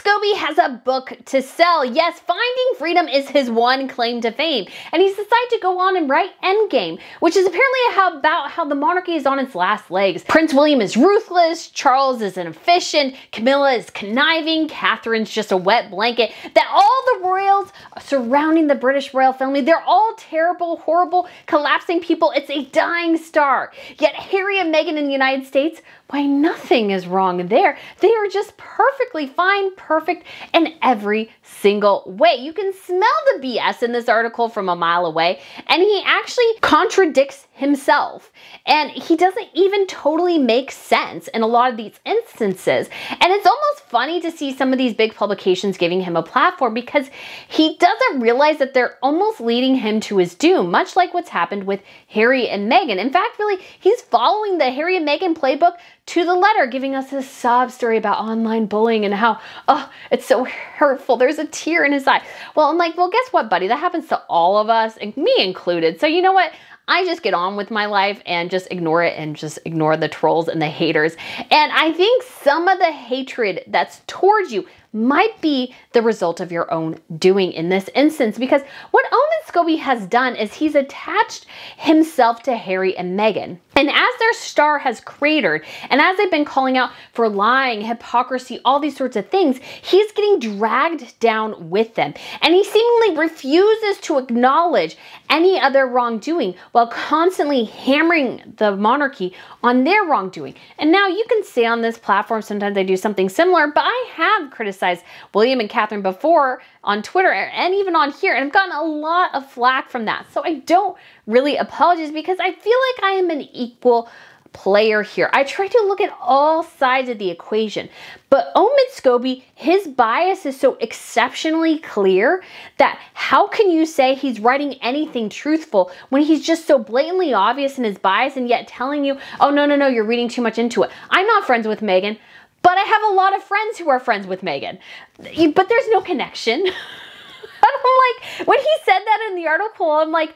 Let's go! Scobie has a book to sell. Yes, Finding Freedom is his one claim to fame. And he's decided to go on and write Endgame, which is apparently how, about how the monarchy is on its last legs. Prince William is ruthless, Charles is inefficient, Camilla is conniving, Catherine's just a wet blanket. That all the royals surrounding the British royal family, they're all terrible, horrible, collapsing people. It's a dying star. Yet Harry and Meghan in the United States why, nothing is wrong there. They are just perfectly fine, perfect in every single way. You can smell the BS in this article from a mile away, and he actually contradicts himself. And he doesn't even totally make sense in a lot of these instances. And it's almost funny to see some of these big publications giving him a platform because he doesn't realize that they're almost leading him to his doom, much like what's happened with Harry and Meghan. In fact, really, he's following the Harry and Meghan playbook to the letter, giving us a sob story about online bullying and how, oh, it's so hurtful. There's a tear in his eye. Well, I'm like, well, guess what, buddy? That happens to all of us, and me included. So, you know what? I just get on with my life and just ignore it and just ignore the trolls and the haters. And I think some of the hatred that's towards you might be the result of your own doing in this instance because what Omid Scobie has done is he's attached himself to Harry and Meghan. And as their star has cratered, and as they've been calling out for lying, hypocrisy, all these sorts of things, he's getting dragged down with them. And he seemingly refuses to acknowledge any other wrongdoing while constantly hammering the monarchy on their wrongdoing. And now you can say on this platform, sometimes I do something similar, but I have criticized William and Catherine before on Twitter and even on here, and I've gotten a lot of flack from that. So I don't really apologize because I feel like I am an equal player here. I try to look at all sides of the equation. But Omid Scobie, his bias is so exceptionally clear that how can you say he's writing anything truthful when he's just so blatantly obvious in his bias and yet telling you, oh, no, no, no, you're reading too much into it. I'm not friends with Meghan, but I have a lot of friends who are friends with Meghan. But there's no connection. I'm like, when he said that in the article, I'm like,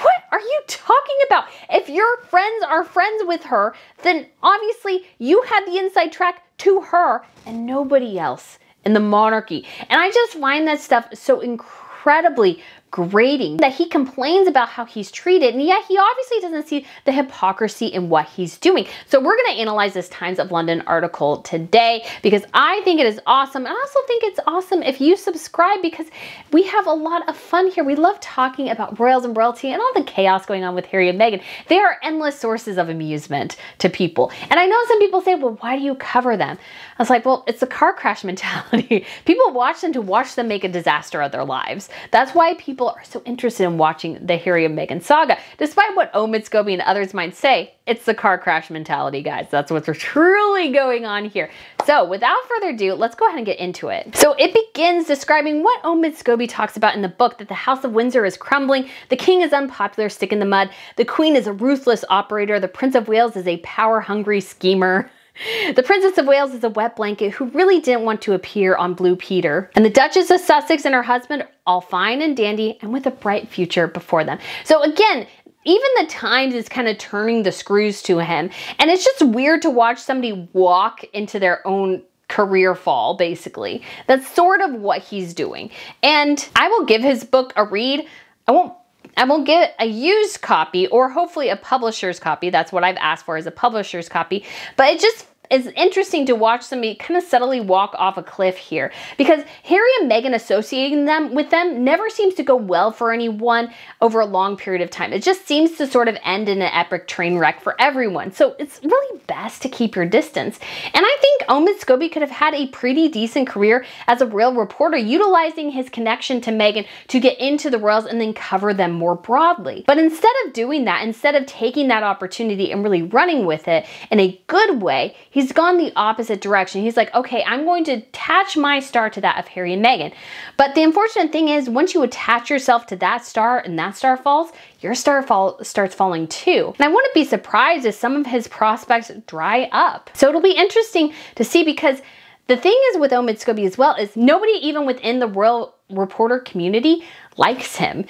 what are you talking about? If your friends are friends with her, then obviously you had the inside track to her and nobody else in the monarchy. And I just find that stuff so incredibly grating that he complains about how he's treated and yet he obviously doesn't see the hypocrisy in what he's doing. So we're going to analyze this Times of London article today because I think it is awesome. And I also think it's awesome if you subscribe because we have a lot of fun here. We love talking about royals and royalty and all the chaos going on with Harry and Meghan. They are endless sources of amusement to people. And I know some people say, well, why do you cover them? I was like, well, it's the car crash mentality. people watch them to watch them make a disaster of their lives. That's why people people are so interested in watching the Harry and Meghan saga. Despite what Omid Scobie and others might say, it's the car crash mentality, guys. That's what's truly going on here. So without further ado, let's go ahead and get into it. So it begins describing what Omid Scobie talks about in the book, that the House of Windsor is crumbling, the king is unpopular, stick in the mud, the queen is a ruthless operator, the Prince of Wales is a power-hungry schemer. The Princess of Wales is a wet blanket who really didn't want to appear on Blue Peter. And the Duchess of Sussex and her husband, all fine and dandy and with a bright future before them. So again, even the Times is kind of turning the screws to him. And it's just weird to watch somebody walk into their own career fall, basically. That's sort of what he's doing. And I will give his book a read. I won't I will get a used copy or hopefully a publisher's copy. That's what I've asked for is a publisher's copy. But it just it's interesting to watch somebody kind of subtly walk off a cliff here because Harry and Meghan associating them with them never seems to go well for anyone over a long period of time. It just seems to sort of end in an epic train wreck for everyone. So it's really best to keep your distance. And I think Omid Scobie could have had a pretty decent career as a royal reporter, utilizing his connection to Meghan to get into the royals and then cover them more broadly. But instead of doing that, instead of taking that opportunity and really running with it in a good way, he he's gone the opposite direction. He's like, okay, I'm going to attach my star to that of Harry and Meghan. But the unfortunate thing is, once you attach yourself to that star and that star falls, your star fall starts falling too. And I wouldn't be surprised if some of his prospects dry up. So it'll be interesting to see because the thing is with Omid Scobie as well is nobody even within the royal reporter community likes him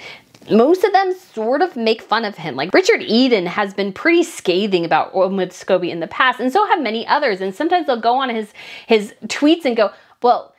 most of them sort of make fun of him. Like Richard Eden has been pretty scathing about Omid Scobie in the past, and so have many others. And sometimes they'll go on his his tweets and go, well,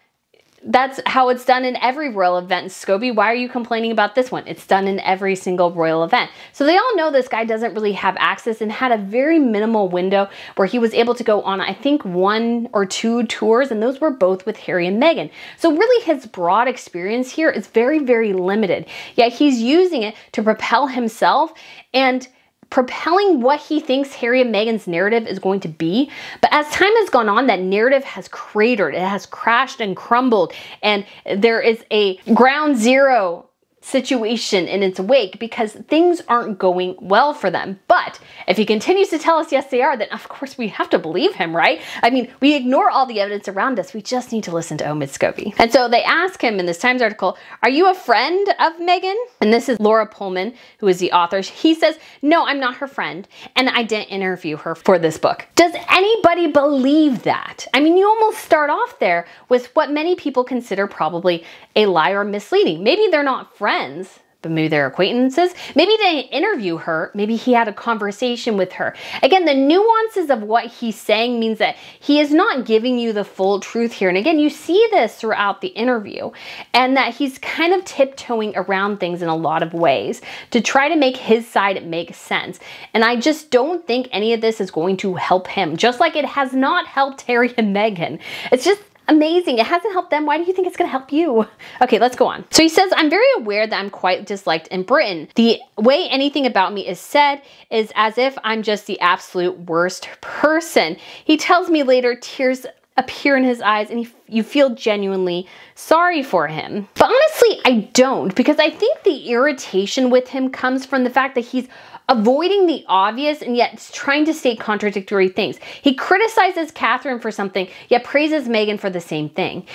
that's how it's done in every royal event. Scobie, why are you complaining about this one? It's done in every single royal event. So they all know this guy doesn't really have access and had a very minimal window where he was able to go on, I think, one or two tours, and those were both with Harry and Meghan. So really his broad experience here is very, very limited. Yet he's using it to propel himself and propelling what he thinks Harry and Meghan's narrative is going to be. But as time has gone on, that narrative has cratered, it has crashed and crumbled, and there is a ground zero situation in its wake because things aren't going well for them. But if he continues to tell us yes they are, then of course we have to believe him, right? I mean, we ignore all the evidence around us. We just need to listen to Omid Scobie. And so they ask him in this Times article, are you a friend of Meghan? And this is Laura Pullman, who is the author. He says, no, I'm not her friend. And I didn't interview her for this book. Does anybody believe that? I mean, you almost start off there with what many people consider probably a lie or misleading. Maybe they're not friends friends, but maybe they're acquaintances. Maybe they interview her. Maybe he had a conversation with her. Again, the nuances of what he's saying means that he is not giving you the full truth here. And again, you see this throughout the interview and that he's kind of tiptoeing around things in a lot of ways to try to make his side make sense. And I just don't think any of this is going to help him, just like it has not helped Harry and Meghan. It's just Amazing. It hasn't helped them. Why do you think it's going to help you? Okay, let's go on. So he says, I'm very aware that I'm quite disliked in Britain. The way anything about me is said is as if I'm just the absolute worst person. He tells me later tears appear in his eyes and he, you feel genuinely sorry for him. But honestly, I don't because I think the irritation with him comes from the fact that he's avoiding the obvious and yet trying to state contradictory things. He criticizes Catherine for something, yet praises Meghan for the same thing.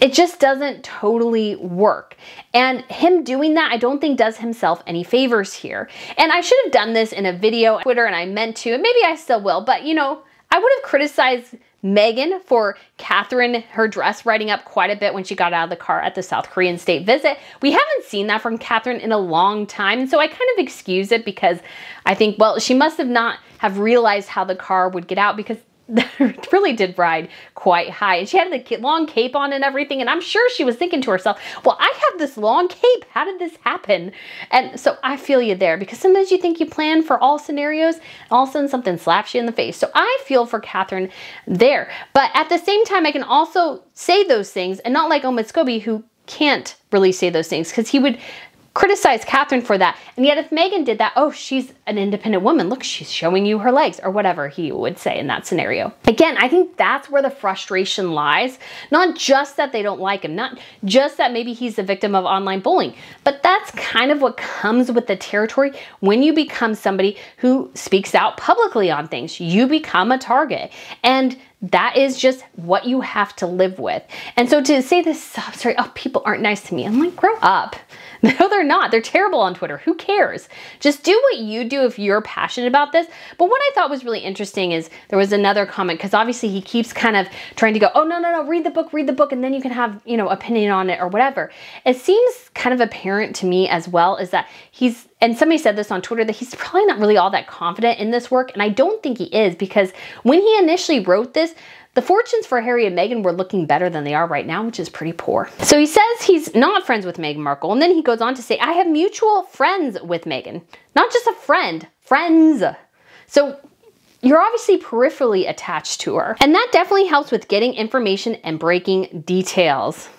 It just doesn't totally work. And him doing that, I don't think does himself any favors here. And I should have done this in a video on Twitter and I meant to, and maybe I still will, but you know, I would have criticized Meghan for Catherine, her dress riding up quite a bit when she got out of the car at the South Korean state visit. We haven't seen that from Catherine in a long time, and so I kind of excuse it because I think, well, she must have not have realized how the car would get out because really did ride quite high. And she had the long cape on and everything. And I'm sure she was thinking to herself, well, I have this long cape. How did this happen? And so I feel you there because sometimes you think you plan for all scenarios and all of a sudden something slaps you in the face. So I feel for Catherine there. But at the same time, I can also say those things and not like Omid Scobie who can't really say those things because he would criticize Catherine for that. And yet if Meghan did that, oh, she's an independent woman. Look, she's showing you her legs or whatever he would say in that scenario. Again, I think that's where the frustration lies. Not just that they don't like him, not just that maybe he's the victim of online bullying, but that's kind of what comes with the territory when you become somebody who speaks out publicly on things. You become a target. And that is just what you have to live with. And so to say this, oh, sorry, oh, people aren't nice to me. I'm like, grow up. No, they're not. They're terrible on Twitter. Who cares? Just do what you do if you're passionate about this. But what I thought was really interesting is there was another comment because obviously he keeps kind of trying to go, oh, no, no, no, read the book, read the book, and then you can have, you know, opinion on it or whatever. It seems kind of apparent to me as well is that he's and somebody said this on Twitter that he's probably not really all that confident in this work. And I don't think he is because when he initially wrote this, the fortunes for Harry and Meghan were looking better than they are right now, which is pretty poor. So he says he's not friends with Meghan Markle, and then he goes on to say, I have mutual friends with Meghan. Not just a friend, friends. So you're obviously peripherally attached to her. And that definitely helps with getting information and breaking details.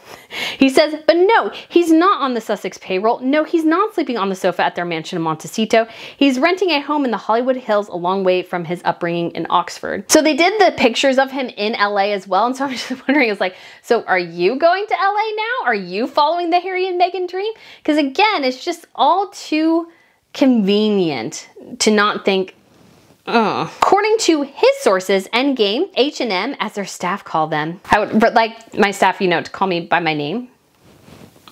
He says, but no, he's not on the Sussex payroll. No, he's not sleeping on the sofa at their mansion in Montecito. He's renting a home in the Hollywood Hills a long way from his upbringing in Oxford. So they did the pictures of him in LA as well. And so I'm just wondering, it's like, so are you going to LA now? Are you following the Harry and Meghan dream? Because again, it's just all too convenient to not think uh. According to his sources, Endgame, H&M, as their staff call them, I would like my staff, you know, to call me by my name.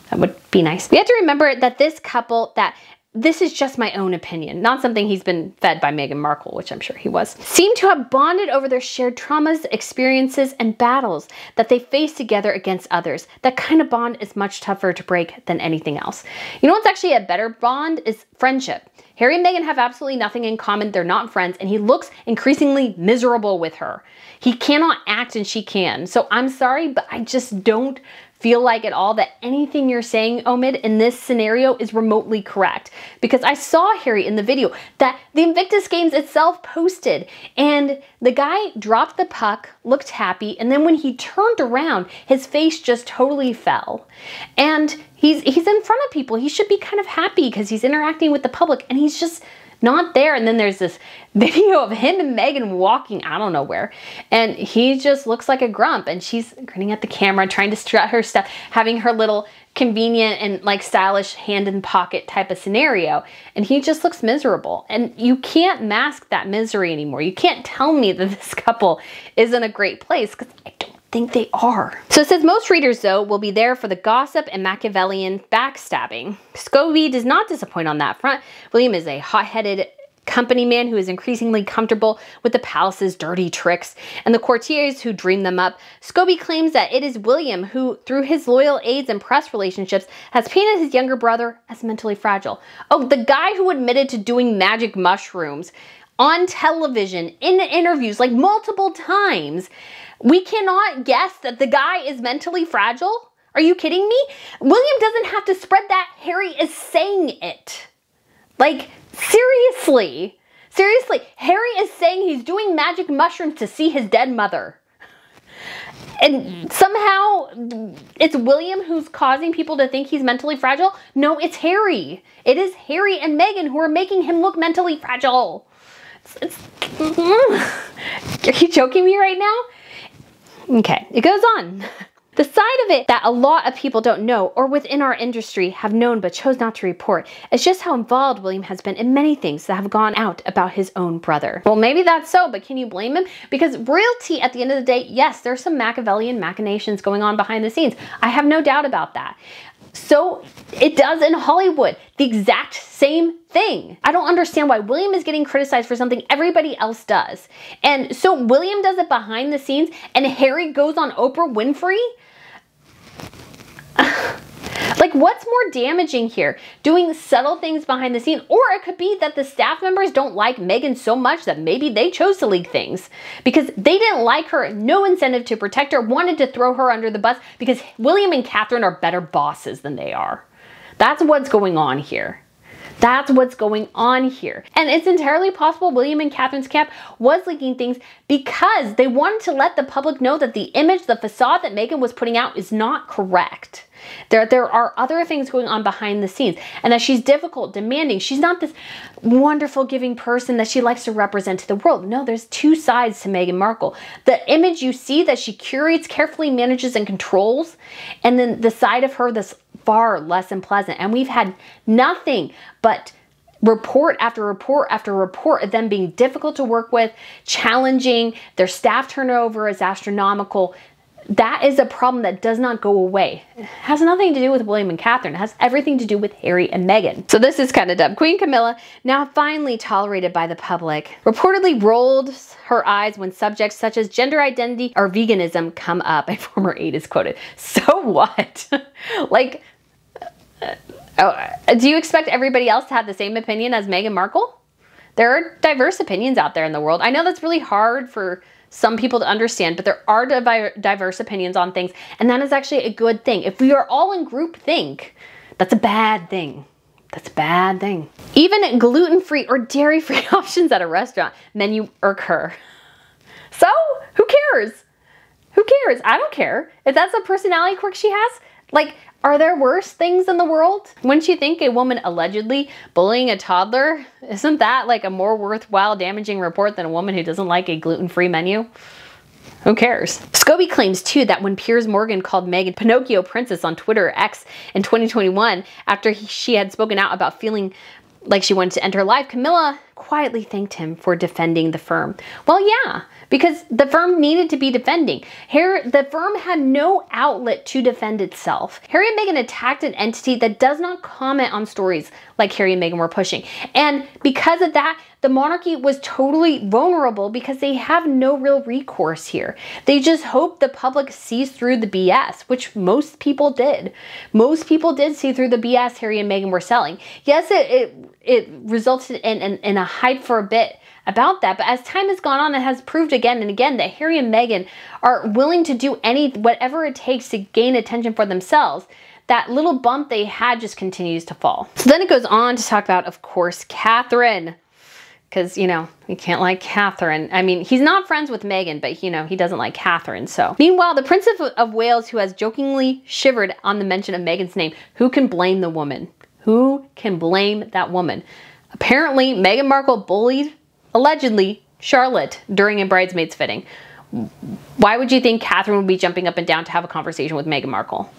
That would be nice. We have to remember that this couple that this is just my own opinion, not something he's been fed by Meghan Markle, which I'm sure he was, seem to have bonded over their shared traumas, experiences, and battles that they face together against others. That kind of bond is much tougher to break than anything else. You know what's actually a better bond is friendship. Harry and Meghan have absolutely nothing in common. They're not friends, and he looks increasingly miserable with her. He cannot act and she can. So I'm sorry, but I just don't feel like at all that anything you're saying, Omid, in this scenario is remotely correct. Because I saw Harry in the video that the Invictus Games itself posted, and the guy dropped the puck, looked happy, and then when he turned around, his face just totally fell. And he's he's in front of people. He should be kind of happy because he's interacting with the public, and he's just not there. And then there's this video of him and Meghan walking, I don't know where. And he just looks like a grump and she's grinning at the camera, trying to strut her stuff, having her little convenient and like stylish hand in pocket type of scenario. And he just looks miserable. And you can't mask that misery anymore. You can't tell me that this couple is in a great place because I don't think they are. So it says most readers, though, will be there for the gossip and Machiavellian backstabbing. Scobie does not disappoint on that front. William is a hot-headed company man who is increasingly comfortable with the palace's dirty tricks and the courtiers who dream them up. Scobie claims that it is William who, through his loyal aides and press relationships, has painted his younger brother as mentally fragile. Oh, the guy who admitted to doing magic mushrooms on television in interviews like multiple times we cannot guess that the guy is mentally fragile? Are you kidding me? William doesn't have to spread that. Harry is saying it. Like, seriously. Seriously, Harry is saying he's doing magic mushrooms to see his dead mother. And somehow it's William who's causing people to think he's mentally fragile. No, it's Harry. It is Harry and Meghan who are making him look mentally fragile. It's, it's, mm-hmm. are you joking me right now? Okay, it goes on. The side of it that a lot of people don't know or within our industry have known but chose not to report is just how involved William has been in many things that have gone out about his own brother. Well, maybe that's so, but can you blame him? Because royalty at the end of the day, yes, there's some Machiavellian machinations going on behind the scenes. I have no doubt about that. So it does in Hollywood, the exact same thing. I don't understand why William is getting criticized for something everybody else does. And so William does it behind the scenes and Harry goes on Oprah Winfrey? Like, what's more damaging here? Doing subtle things behind the scene, or it could be that the staff members don't like Meghan so much that maybe they chose to leak things because they didn't like her, no incentive to protect her, wanted to throw her under the bus because William and Catherine are better bosses than they are. That's what's going on here. That's what's going on here. And it's entirely possible William and Catherine's camp was leaking things because they wanted to let the public know that the image, the facade that Meghan was putting out is not correct. There, there are other things going on behind the scenes and that she's difficult, demanding. She's not this wonderful, giving person that she likes to represent to the world. No, there's two sides to Meghan Markle. The image you see that she curates, carefully manages, and controls, and then the side of her that's far less unpleasant. And we've had nothing but report after report after report of them being difficult to work with, challenging, their staff turnover is astronomical. That is a problem that does not go away. It has nothing to do with William and Catherine. It has everything to do with Harry and Meghan. So this is kind of dumb. Queen Camilla, now finally tolerated by the public, reportedly rolled her eyes when subjects such as gender identity or veganism come up. A former aide is quoted. So what? like, Oh, do you expect everybody else to have the same opinion as Meghan Markle? There are diverse opinions out there in the world. I know that's really hard for some people to understand, but there are diverse opinions on things, and that is actually a good thing. If we are all in group think, that's a bad thing. That's a bad thing. Even gluten-free or dairy-free options at a restaurant menu occur. So, who cares? Who cares? I don't care. If that's a personality quirk she has, like, are there worse things in the world? Wouldn't you think a woman allegedly bullying a toddler? Isn't that like a more worthwhile damaging report than a woman who doesn't like a gluten-free menu? Who cares? Scobie claims too that when Piers Morgan called Meghan Pinocchio Princess on Twitter X in 2021 after he, she had spoken out about feeling like she wanted to end her life, Camilla quietly thanked him for defending the firm. Well, yeah, because the firm needed to be defending. Harry, the firm had no outlet to defend itself. Harry and Meghan attacked an entity that does not comment on stories like Harry and Meghan were pushing. And because of that, the monarchy was totally vulnerable because they have no real recourse here. They just hope the public sees through the BS, which most people did. Most people did see through the BS Harry and Meghan were selling. Yes, it, it, it resulted in, in, in a hype for a bit about that. But as time has gone on, it has proved again and again that Harry and Meghan are willing to do any whatever it takes to gain attention for themselves. That little bump they had just continues to fall. So then it goes on to talk about, of course, Catherine. Because, you know, you can't like Catherine. I mean, he's not friends with Meghan, but, you know, he doesn't like Catherine, so. Meanwhile, the Prince of, of Wales, who has jokingly shivered on the mention of Meghan's name, who can blame the woman? Who can blame that woman? Apparently, Meghan Markle bullied allegedly, Charlotte during a bridesmaid's fitting. Why would you think Catherine would be jumping up and down to have a conversation with Meghan Markle?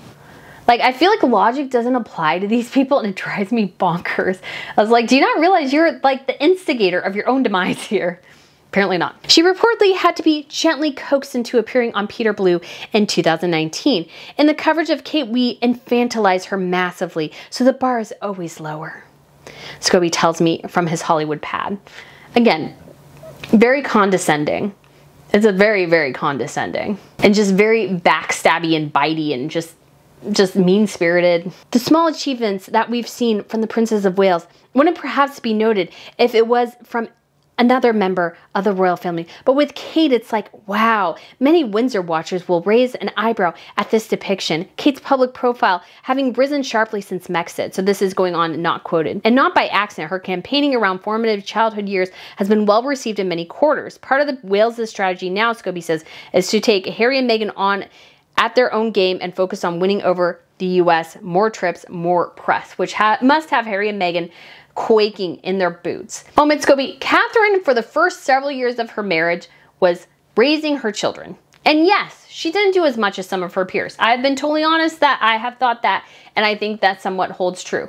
Like, I feel like logic doesn't apply to these people and it drives me bonkers. I was like, do you not realize you're like the instigator of your own demise here? Apparently not. She reportedly had to be gently coaxed into appearing on Peter Blue in 2019. In the coverage of Kate, we infantilize her massively, so the bar is always lower. Scobie tells me from his Hollywood pad. Again, very condescending. It's a very, very condescending and just very backstabby and bitey and just just mean-spirited. The small achievements that we've seen from the Princess of Wales wouldn't perhaps be noted if it was from another member of the royal family. But with Kate, it's like, wow. Many Windsor watchers will raise an eyebrow at this depiction. Kate's public profile having risen sharply since Megxit. So this is going on not quoted. And not by accident, her campaigning around formative childhood years has been well received in many quarters. Part of the Wales' strategy now, Scobie says, is to take Harry and Meghan on at their own game and focus on winning over the US, more trips, more press, which ha must have Harry and Meghan quaking in their boots. Moment Scobie, Catherine, for the first several years of her marriage, was raising her children. And yes, she didn't do as much as some of her peers. I've been totally honest that I have thought that, and I think that somewhat holds true.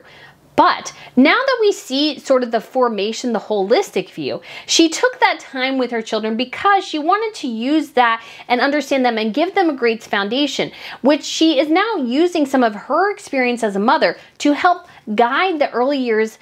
But now that we see sort of the formation, the holistic view, she took that time with her children because she wanted to use that and understand them and give them a great foundation, which she is now using some of her experience as a mother to help guide the early years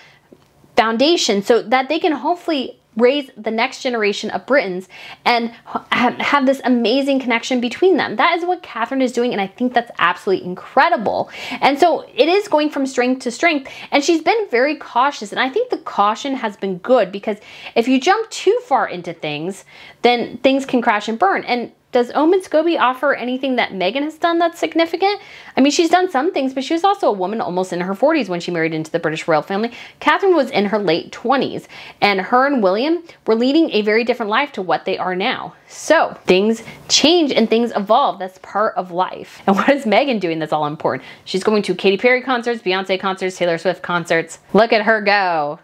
foundation so that they can hopefully raise the next generation of Britons and have this amazing connection between them. That is what Catherine is doing, and I think that's absolutely incredible. And so it is going from strength to strength, and she's been very cautious, and I think the caution has been good because if you jump too far into things, then things can crash and burn. And does Omid Scobie offer anything that Meghan has done that's significant? I mean, she's done some things, but she was also a woman almost in her 40s when she married into the British royal family. Catherine was in her late 20s, and her and William were leading a very different life to what they are now. So things change and things evolve. That's part of life. And what is Meghan doing that's all important? She's going to Katy Perry concerts, Beyonce concerts, Taylor Swift concerts. Look at her go.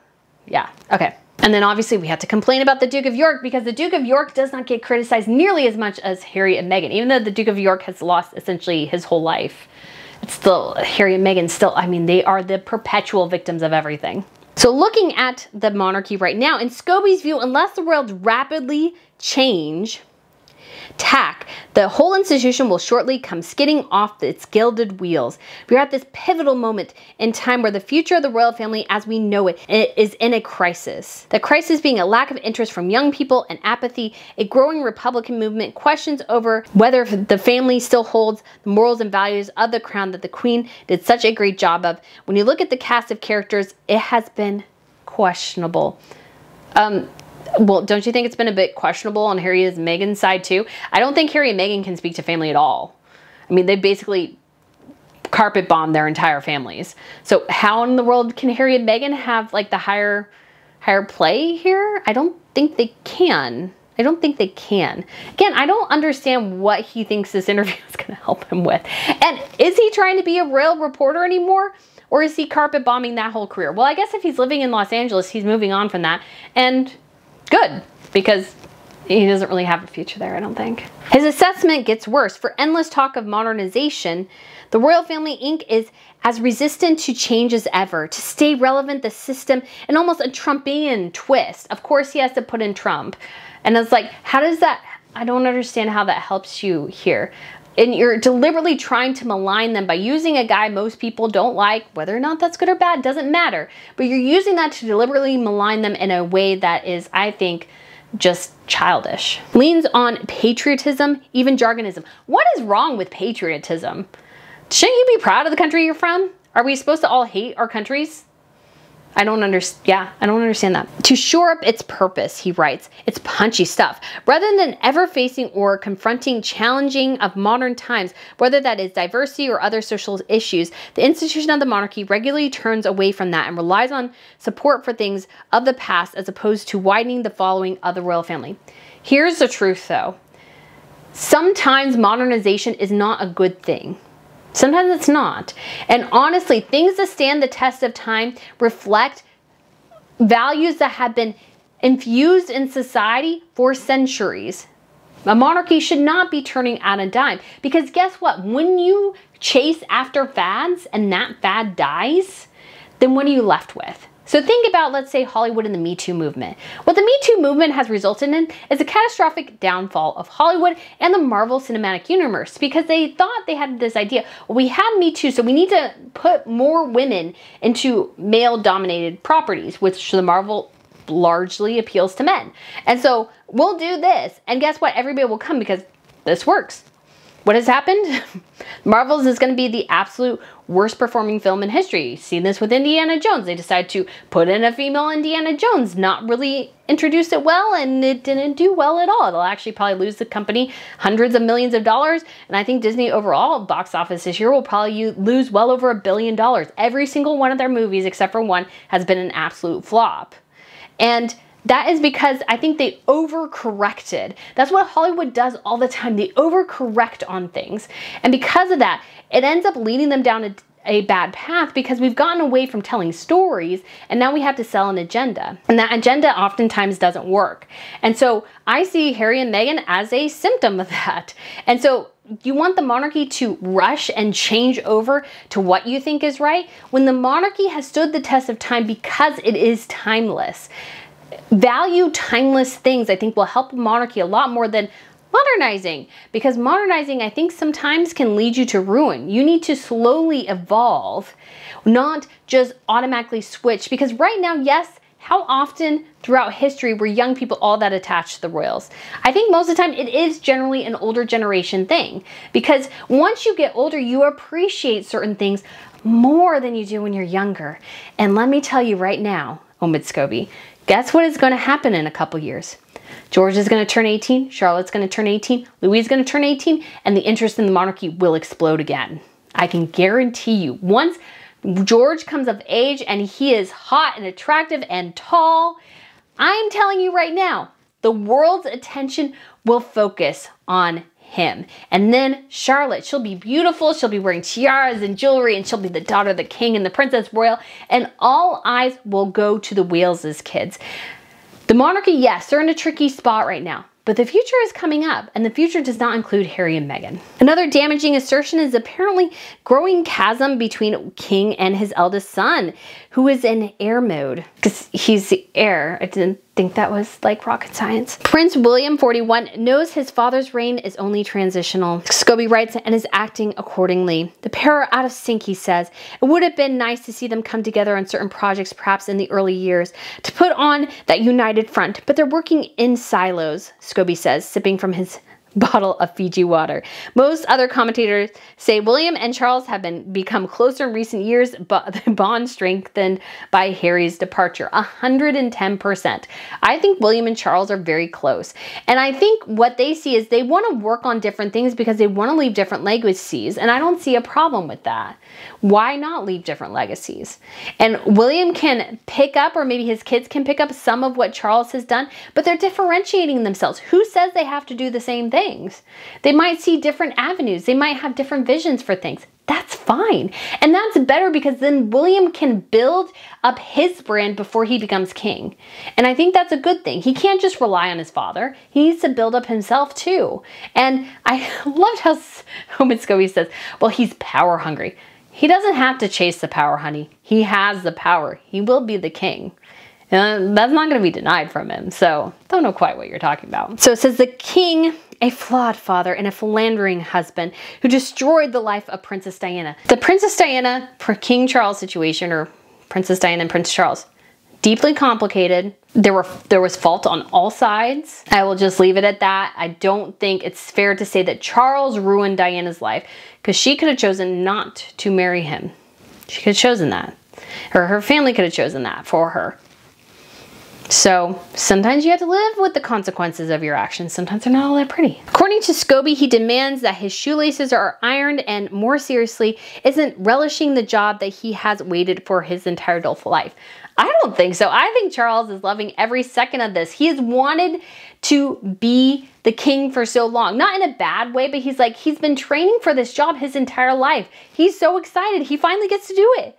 Yeah, okay. And then obviously we have to complain about the Duke of York because the Duke of York does not get criticized nearly as much as Harry and Meghan, even though the Duke of York has lost essentially his whole life. It's still, Harry and Meghan still, I mean, they are the perpetual victims of everything. So looking at the monarchy right now, in Scobie's view, unless the world rapidly change, the whole institution will shortly come skidding off its gilded wheels. We are at this pivotal moment in time where the future of the royal family as we know it is in a crisis. The crisis being a lack of interest from young people and apathy, a growing Republican movement, questions over whether the family still holds the morals and values of the crown that the Queen did such a great job of. When you look at the cast of characters, it has been questionable. Um, well, don't you think it's been a bit questionable on Harry and Meghan's side too? I don't think Harry and Meghan can speak to family at all. I mean, they basically carpet bomb their entire families. So how in the world can Harry and Meghan have like the higher higher play here? I don't think they can. I don't think they can. Again, I don't understand what he thinks this interview is going to help him with. And is he trying to be a real reporter anymore? Or is he carpet bombing that whole career? Well, I guess if he's living in Los Angeles, he's moving on from that. And good because he doesn't really have a future there, I don't think. His assessment gets worse. For endless talk of modernization, the royal family Inc. is as resistant to change as ever. To stay relevant, the system, and almost a Trumpian twist. Of course, he has to put in Trump. And it's like, how does that, I don't understand how that helps you here. And you're deliberately trying to malign them by using a guy most people don't like, whether or not that's good or bad, doesn't matter. But you're using that to deliberately malign them in a way that is, I think, just childish. Leans on patriotism, even jingoism. What is wrong with patriotism? Shouldn't you be proud of the country you're from? Are we supposed to all hate our countries? I don't understand. Yeah, I don't understand that. To shore up its purpose, he writes, it's punchy stuff. Rather than ever facing or confronting challenging of modern times, whether that is diversity or other social issues, the institution of the monarchy regularly turns away from that and relies on support for things of the past as opposed to widening the following of the royal family. Here's the truth though. Sometimes modernization is not a good thing. Sometimes it's not. And honestly, things that stand the test of time reflect values that have been infused in society for centuries. A monarchy should not be turning on a dime because guess what? When you chase after fads and that fad dies, then what are you left with? So think about, let's say, Hollywood and the Me Too movement. What the Me Too movement has resulted in is a catastrophic downfall of Hollywood and the Marvel Cinematic Universe because they thought they had this idea, well, we had Me Too, so we need to put more women into male-dominated properties, which the Marvel largely appeals to men. And so we'll do this, and guess what? Everybody will come because this works. What has happened? Marvel's is going to be the absolute worst performing film in history. Seen this with Indiana Jones. They decided to put in a female Indiana Jones, not really introduce it well, and it didn't do well at all. It'll actually probably lose the company hundreds of millions of dollars. And I think Disney overall box office this year will probably lose well over a billion dollars. Every single one of their movies, except for one, has been an absolute flop. And that is because I think they overcorrected. That's what Hollywood does all the time. They overcorrect on things. And because of that, it ends up leading them down a, a bad path because we've gotten away from telling stories and now we have to sell an agenda. And that agenda oftentimes doesn't work. And so I see Harry and Meghan as a symptom of that. And so you want the monarchy to rush and change over to what you think is right when the monarchy has stood the test of time because it is timeless. Value timeless things I think will help monarchy a lot more than modernizing because modernizing I think sometimes can lead you to ruin. You need to slowly evolve, not just automatically switch because right now, yes, how often throughout history were young people all that attached to the royals? I think most of the time it is generally an older generation thing because once you get older, you appreciate certain things more than you do when you're younger. And let me tell you right now, Omid Scobie, guess what is going to happen in a couple years? George is going to turn 18, Charlotte's going to turn 18, Louis is going to turn 18, and the interest in the monarchy will explode again. I can guarantee you, once George comes of age and he is hot and attractive and tall, I'm telling you right now, the world's attention will focus on him. And then Charlotte, she'll be beautiful, she'll be wearing tiaras and jewelry, and she'll be the daughter of the king and the princess royal, and all eyes will go to the Waleses kids. The monarchy, yes, they're in a tricky spot right now. But the future is coming up, and the future does not include Harry and Meghan. Another damaging assertion is apparently growing chasm between King and his eldest son, who is in heir mode because he's the heir. I didn't think that was like rocket science. Prince William, 41, knows his father's reign is only transitional. Scobie writes and is acting accordingly. The pair are out of sync, he says. It would have been nice to see them come together on certain projects, perhaps in the early years, to put on that united front, but they're working in silos, Scobie says, sipping from his bottle of Fiji water. Most other commentators say William and Charles have been become closer in recent years, but the bond strengthened by Harry's departure. 110%. I think William and Charles are very close. And I think what they see is they want to work on different things because they want to leave different legacies. And I don't see a problem with that. Why not leave different legacies? And William can pick up, or maybe his kids can pick up some of what Charles has done, but they're differentiating themselves. Who says they have to do the same thing? Things. They might see different avenues. They might have different visions for things. That's fine. And that's better because then William can build up his brand before he becomes king. And I think that's a good thing. He can't just rely on his father. He needs to build up himself too. And I loved how Homan says, well, he's power hungry. He doesn't have to chase the power, honey. He has the power. He will be the king. And that's not going to be denied from him. So don't know quite what you're talking about. So it says the king a flawed father and a philandering husband who destroyed the life of Princess Diana. The Princess Diana for King Charles situation, or Princess Diana and Prince Charles, deeply complicated. There were there was fault on all sides. I will just leave it at that. I don't think it's fair to say that Charles ruined Diana's life because she could have chosen not to marry him. She could have chosen that. Or her family could have chosen that for her. So sometimes you have to live with the consequences of your actions. Sometimes they're not all that pretty. According to Scobie, he demands that his shoelaces are ironed and more seriously, isn't relishing the job that he has waited for his entire adult life. I don't think so. I think Charles is loving every second of this. He has wanted to be the king for so long. Not in a bad way, but he's like, he's been training for this job his entire life. He's so excited. He finally gets to do it.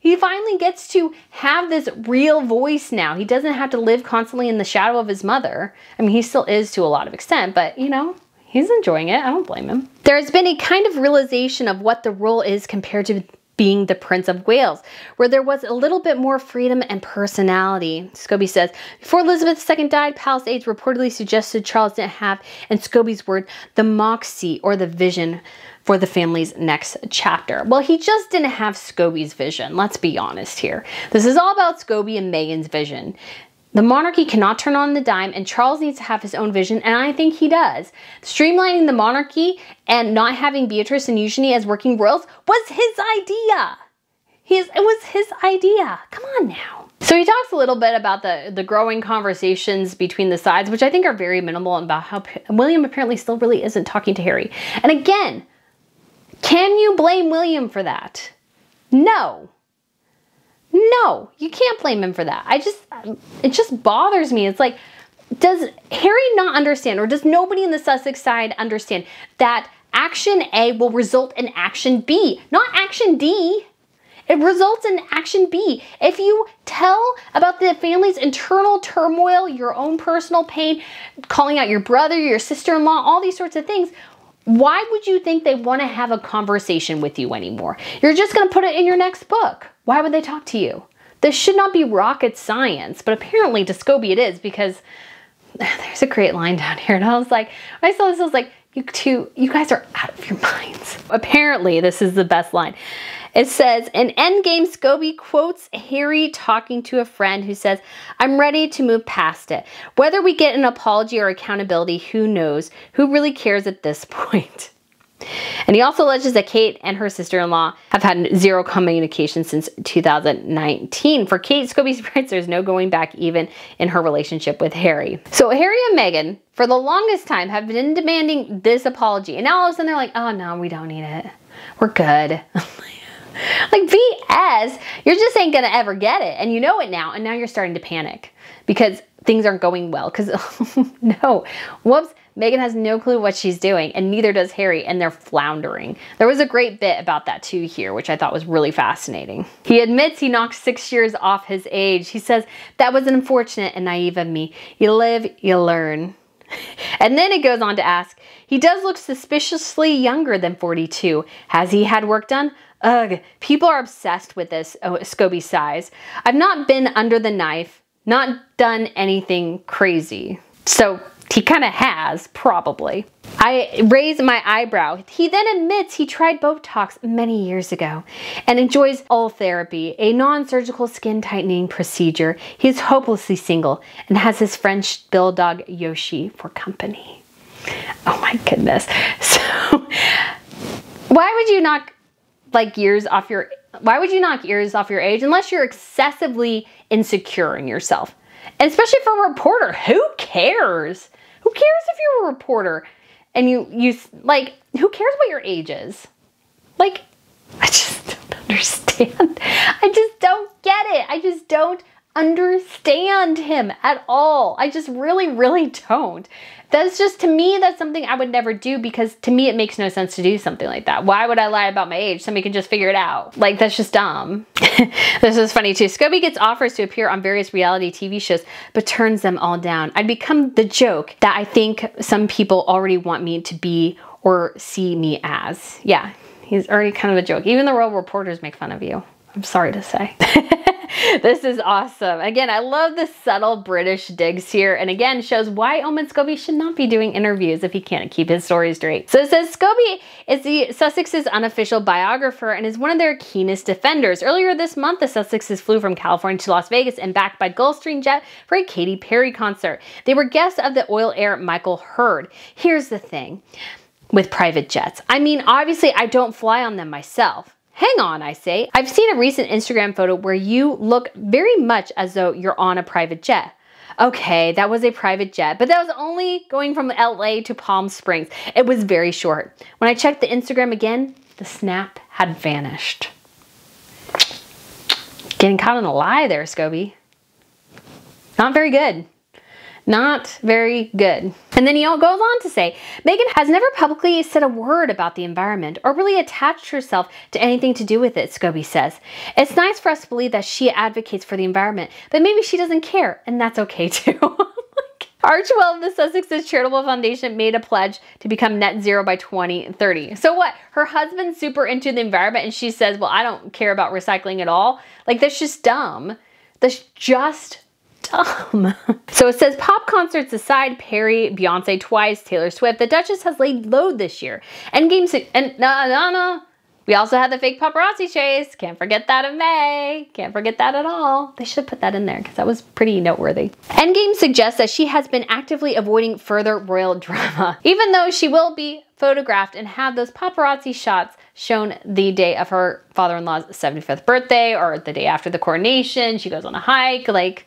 He finally gets to have this real voice now. He doesn't have to live constantly in the shadow of his mother. I mean, he still is to a lot of extent, but you know, he's enjoying it. I don't blame him. There's been a kind of realization of what the role is compared to being the Prince of Wales, where there was a little bit more freedom and personality. Scobie says, before Elizabeth II died, palace aides reportedly suggested Charles didn't have, in Scobie's word, the moxie or the vision for the family's next chapter. Well, he just didn't have Scobie's vision, let's be honest here. This is all about Scobie and Meghan's vision. The monarchy cannot turn on the dime, and Charles needs to have his own vision, and I think he does. Streamlining the monarchy and not having Beatrice and Eugenie as working royals was his idea. His, it was his idea. Come on now. So he talks a little bit about the, the growing conversations between the sides, which I think are very minimal, and about how William apparently still really isn't talking to Harry. And again, can you blame William for that? No. No, you can't blame him for that. I just, it just bothers me. It's like, does Harry not understand, or does nobody in the Sussex side understand that action A will result in action B, not action D? It results in action B. If you tell about the family's internal turmoil, your own personal pain, calling out your brother, your sister in law, all these sorts of things, why would you think they want to have a conversation with you anymore? You're just going to put it in your next book. Why would they talk to you? This should not be rocket science, but apparently to Scobie it is because there's a great line down here. And I was like, I saw this, I was like, you two, you guys are out of your minds. Apparently, this is the best line. It says, in Endgame, Scobie quotes Harry talking to a friend who says, I'm ready to move past it. Whether we get an apology or accountability, who knows? Who really cares at this point? And he also alleges that Kate and her sister-in-law have had zero communication since 2019. For Kate, Scobie writes there's no going back even in her relationship with Harry. So Harry and Meghan, for the longest time, have been demanding this apology. And now all of a sudden they're like, oh no, we don't need it. We're good. like BS, you're just ain't gonna ever get it. And you know it now. And now you're starting to panic because things aren't going well. Because no, whoops, Meghan has no clue what she's doing, and neither does Harry, and they're floundering. There was a great bit about that too here, which I thought was really fascinating. He admits he knocked six years off his age. He says, That was unfortunate and naive of me. You live, you learn. And then it goes on to ask, he does look suspiciously younger than 42. Has he had work done? Ugh, people are obsessed with this oh, Scobie sighs. I've not been under the knife, not done anything crazy. So he kind of has, probably. I raise my eyebrow. He then admits he tried Botox many years ago and enjoys Ultherapy, a non-surgical skin tightening procedure. He is hopelessly single and has his French bulldog Yoshi for company. Oh my goodness. So why would you knock like years off your why would you knock years off your age unless you're excessively insecure in yourself? And especially for a reporter, who cares? Who cares if you're a reporter and you you like who cares what your age is? Like I just don't understand. I just don't get it. I just don't understand him at all. I just really, really don't. That's just, to me, that's something I would never do because to me, it makes no sense to do something like that. Why would I lie about my age? Somebody can just figure it out. Like, that's just dumb. this is funny too. Scobie gets offers to appear on various reality TV shows, but turns them all down. I'd become the joke that I think some people already want me to be or see me as. Yeah, he's already kind of a joke. Even the royal reporters make fun of you. I'm sorry to say. this is awesome. Again, I love the subtle British digs here. And again, shows why Omid Scobie should not be doing interviews if he can't keep his story straight. So it says Scobie is the Sussex's unofficial biographer and is one of their keenest defenders. Earlier this month, the Sussexes flew from California to Las Vegas and backed by Gulfstream Jet for a Katy Perry concert. They were guests of the oil heir Michael Hurd. Here's the thing with private jets. I mean, obviously I don't fly on them myself. Hang on, I say. I've seen a recent Instagram photo where you look very much as though you're on a private jet. Okay, that was a private jet, but that was only going from LA to Palm Springs. It was very short. When I checked the Instagram again, the snap had vanished. Getting caught in a lie there, Scobie. Not very good. Not very good. And then he goes on to say, Meghan has never publicly said a word about the environment or really attached herself to anything to do with it, Scobie says. It's nice for us to believe that she advocates for the environment, but maybe she doesn't care, and that's okay too. Archewell the Sussex's Charitable Foundation made a pledge to become net zero by 2030. So what? Her husband's super into the environment and she says, well, I don't care about recycling at all. Like, that's just dumb. That's just dumb. so it says pop concerts aside, Perry, Beyonce twice, Taylor Swift, the Duchess has laid low this year. Endgame, and no, no, no. We also had the fake paparazzi chase. Can't forget that in May. Can't forget that at all. They should put that in there because that was pretty noteworthy. Endgame suggests that she has been actively avoiding further royal drama, even though she will be photographed and have those paparazzi shots shown the day of her father-in-law's 75th birthday or the day after the coronation. She goes on a hike. Like,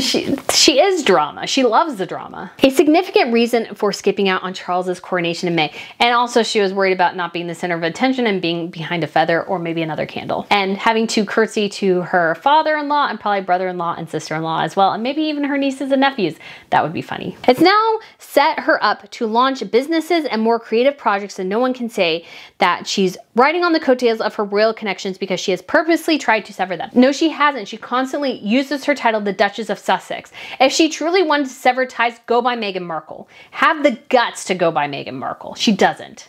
she she is drama. She loves the drama. A significant reason for skipping out on Charles's coronation in May. And also she was worried about not being the center of attention and being behind a feather or maybe another candle. And having to curtsy to her father-in-law and probably brother-in-law and sister-in-law as well. And maybe even her nieces and nephews. That would be funny. It's now set her up to launch businesses and more creative projects and no one can say that she's riding on the coattails of her royal connections because she has purposely tried to sever them. No, she hasn't. She constantly uses her title, the Duchess of Sussex. If she truly wanted to sever ties, go by Meghan Markle. Have the guts to go by Meghan Markle. She doesn't.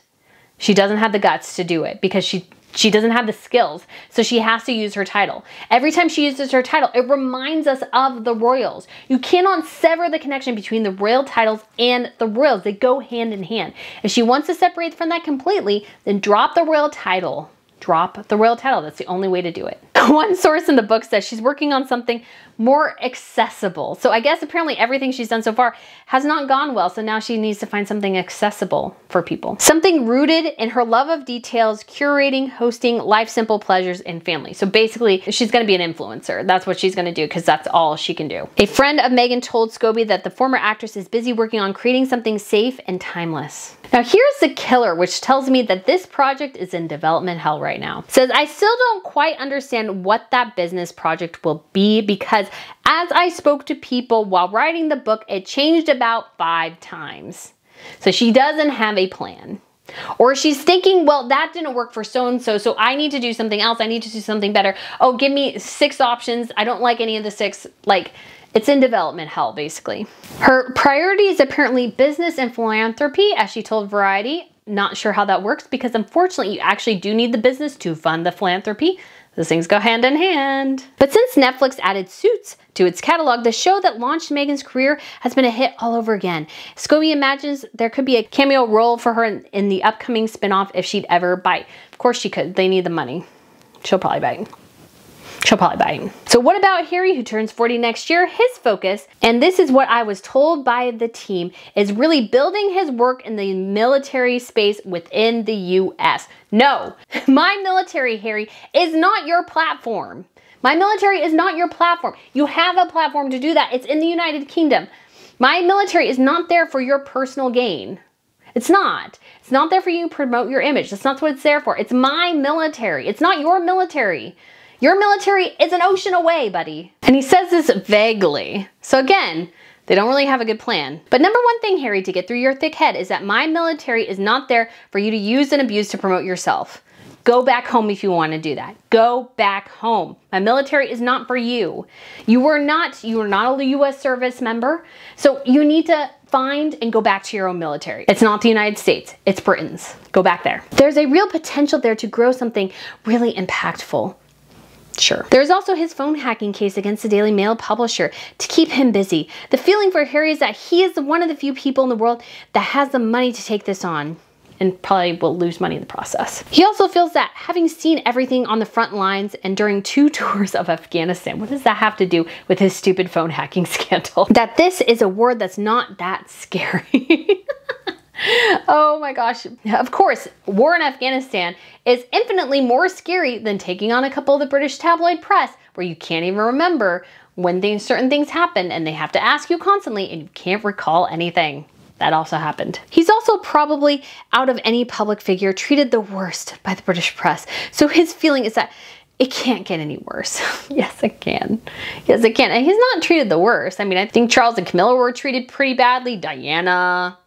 She doesn't have the guts to do it because she she doesn't have the skills, so she has to use her title. Every time she uses her title, it reminds us of the royals. You cannot sever the connection between the royal titles and the royals. They go hand in hand. If she wants to separate from that completely, then drop the royal title. Drop the royal title. That's the only way to do it. One source in the book says she's working on something more accessible. So I guess apparently everything she's done so far has not gone well. So now she needs to find something accessible for people. Something rooted in her love of details, curating, hosting life simple pleasures and family. So basically she's going to be an influencer. That's what she's going to do because that's all she can do. A friend of Meghan told Scobie that the former actress is busy working on creating something safe and timeless. Now here's the killer, which tells me that this project is in development hell right now. Says, I still don't quite understand what that business project will be because as I spoke to people while writing the book, it changed about five times. So she doesn't have a plan. Or she's thinking, well, that didn't work for so-and-so, so I need to do something else. I need to do something better. Oh, give me six options. I don't like any of the six. Like, it's in development hell, basically. Her priority is apparently business and philanthropy, as she told Variety. Not sure how that works because unfortunately you actually do need the business to fund the philanthropy. Those things go hand in hand. But since Netflix added Suits to its catalog, the show that launched Meghan's career has been a hit all over again. Scobie imagines there could be a cameo role for her in, in the upcoming spinoff if she'd ever bite. Of course she could. They need the money. She'll probably bite. She'll probably bite. So what about Harry who turns 40 next year? His focus, and this is what I was told by the team, is really building his work in the military space within the US. No, my military, Harry, is not your platform. My military is not your platform. You have a platform to do that. It's in the United Kingdom. My military is not there for your personal gain. It's not. It's not there for you to promote your image. That's not what it's there for. It's my military. It's not your military. Your military is an ocean away, buddy. And he says this vaguely. So again, they don't really have a good plan. But number one thing, Harry, to get through your thick head is that my military is not there for you to use and abuse to promote yourself. Go back home if you want to do that. Go back home. My military is not for you. You were not, you are not a US service member. So you need to find and go back to your own military. It's not the United States, it's Britain's. Go back there. There's a real potential there to grow something really impactful. Sure. There's also his phone hacking case against the Daily Mail publisher to keep him busy. The feeling for Harry is that he is one of the few people in the world that has the money to take this on and probably will lose money in the process. He also feels that having seen everything on the front lines and during two tours of Afghanistan, what does that have to do with his stupid phone hacking scandal? That this is a word that's not that scary. oh my gosh. Of course, war in Afghanistan is infinitely more scary than taking on a couple of the British tabloid press where you can't even remember when things, certain things happen and they have to ask you constantly and you can't recall anything. That also happened. He's also probably, out of any public figure, treated the worst by the British press. So his feeling is that it can't get any worse. yes, it can. Yes, it can. And he's not treated the worst. I mean, I think Charles and Camilla were treated pretty badly. Diana,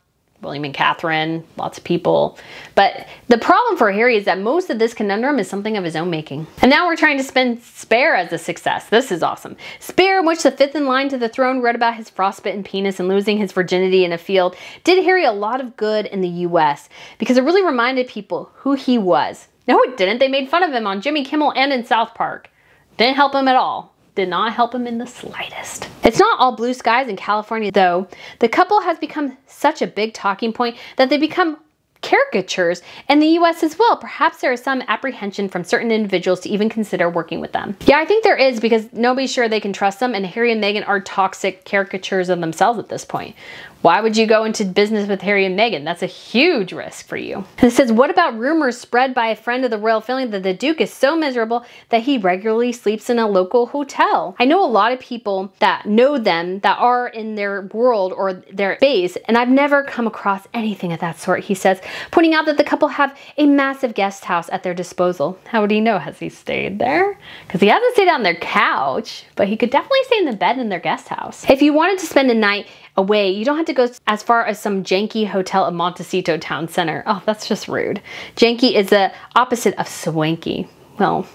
William and Catherine, lots of people. But the problem for Harry is that most of this conundrum is something of his own making. And now we're trying to spin Spare as a success. This is awesome. Spare, in which the fifth in line to the throne read about his frostbitten penis and losing his virginity in a field, did Harry a lot of good in the US because it really reminded people who he was. No, it didn't. They made fun of him on Jimmy Kimmel and in South Park. Didn't help him at all did not help him in the slightest. It's not all blue skies in California though. The couple has become such a big talking point that they become caricatures in the US as well. Perhaps there is some apprehension from certain individuals to even consider working with them. Yeah, I think there is because nobody's sure they can trust them and Harry and Meghan are toxic caricatures of themselves at this point. Why would you go into business with Harry and Meghan? That's a huge risk for you. It says, what about rumors spread by a friend of the royal family that the Duke is so miserable that he regularly sleeps in a local hotel? I know a lot of people that know them that are in their world or their base, and I've never come across anything of that sort, he says, pointing out that the couple have a massive guest house at their disposal. How would he know? Has he stayed there? Because he hasn't stayed on their couch, but he could definitely stay in the bed in their guest house. If you wanted to spend a night away. You don't have to go as far as some janky hotel at Montecito Town Center. Oh, that's just rude. Janky is the opposite of swanky. Well,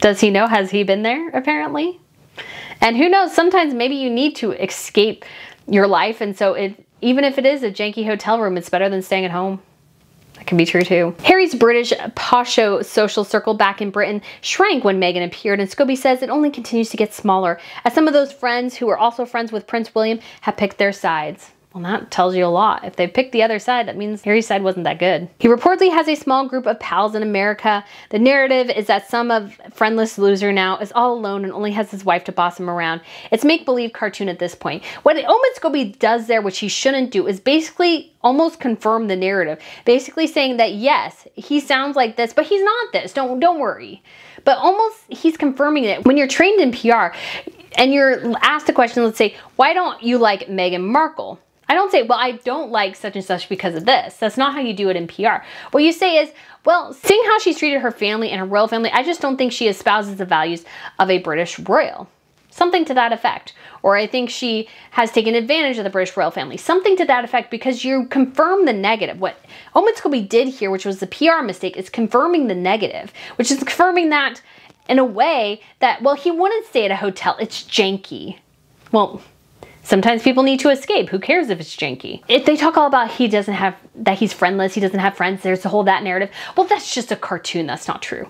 does he know? Has he been there apparently? And who knows, sometimes maybe you need to escape your life. And so it, even if it is a janky hotel room, it's better than staying at home. That can be true too. Harry's British posho social circle back in Britain shrank when Meghan appeared, and Scobie says it only continues to get smaller, as some of those friends who are also friends with Prince William have picked their sides. Well, that tells you a lot. If they picked the other side, that means Harry's side wasn't that good. He reportedly has a small group of pals in America. The narrative is that some of friendless loser now is all alone and only has his wife to boss him around. It's make-believe cartoon at this point. What Omid Scobie does there, which he shouldn't do, is basically almost confirm the narrative. Basically saying that yes, he sounds like this, but he's not this. Don't don't worry. But almost he's confirming it. When you're trained in PR and you're asked a question, let's say, why don't you like Meghan Markle? I don't say, well, I don't like such and such because of this. That's not how you do it in PR. What you say is, well, seeing how she's treated her family and her royal family, I just don't think she espouses the values of a British royal. Something to that effect. Or I think she has taken advantage of the British royal family. Something to that effect because you confirm the negative. What Omid Scobie did here, which was the PR mistake, is confirming the negative, which is confirming that in a way that, well, he wouldn't stay at a hotel. It's janky. Well, Sometimes people need to escape. Who cares if it's janky? If they talk all about he doesn't have, that he's friendless, he doesn't have friends, there's the whole that narrative. Well, that's just a cartoon. That's not true.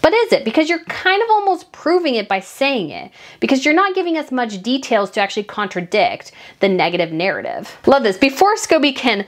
But is it? Because you're kind of almost proving it by saying it. Because you're not giving us much details to actually contradict the negative narrative. Love this. Before Scobie can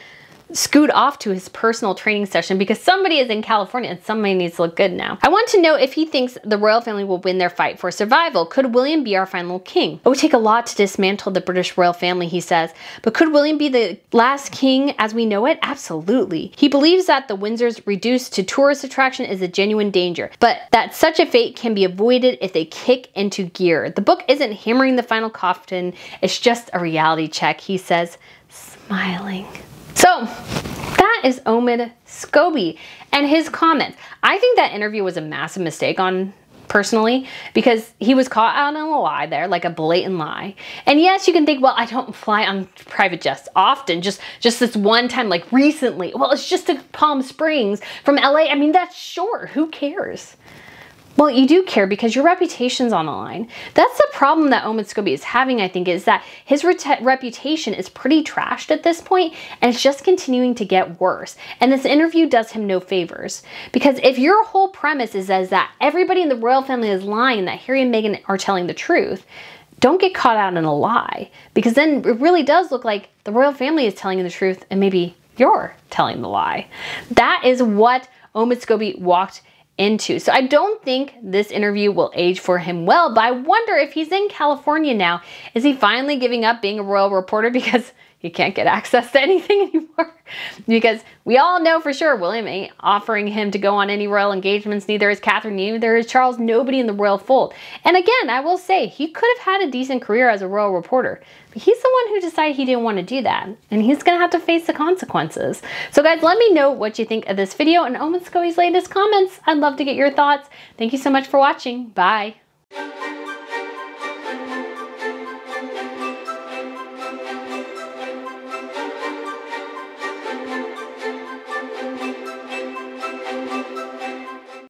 scoot off to his personal training session because somebody is in California and somebody needs to look good now. I want to know if he thinks the royal family will win their fight for survival. Could William be our final king? It would take a lot to dismantle the British royal family, he says. But could William be the last king as we know it? Absolutely. He believes that the Windsors reduced to tourist attraction is a genuine danger, but that such a fate can be avoided if they kick into gear. The book isn't hammering the final coffin, it's just a reality check, he says, smiling. So that is Omid Scobie and his comments. I think that interview was a massive mistake on personally because he was caught out on a lie there like a blatant lie. And yes you can think well i don't fly on private jets often just just this one time like recently. Well it's just to palm springs from la i mean that's short. Who cares well, you do care because your reputation's on the line. That's the problem that Omid Scobie is having, I think, is that his re reputation is pretty trashed at this point and it's just continuing to get worse. And this interview does him no favors because if your whole premise is as that everybody in the royal family is lying, that Harry and Meghan are telling the truth, don't get caught out in a lie because then it really does look like the royal family is telling you the truth and maybe you're telling the lie. That is what Omid Scobie walked into. So I don't think this interview will age for him well, but I wonder if he's in California now, is he finally giving up being a royal reporter because he can't get access to anything anymore? because we all know for sure William ain't offering him to go on any royal engagements, neither is Catherine, neither is Charles, nobody in the royal fold. And again, I will say, he could have had a decent career as a royal reporter, but he's the one who decided he didn't want to do that, and he's gonna have to face the consequences. So guys, let me know what you think of this video and Omid Scobie's latest comments. I'd love to get your thoughts. Thank you so much for watching. Bye.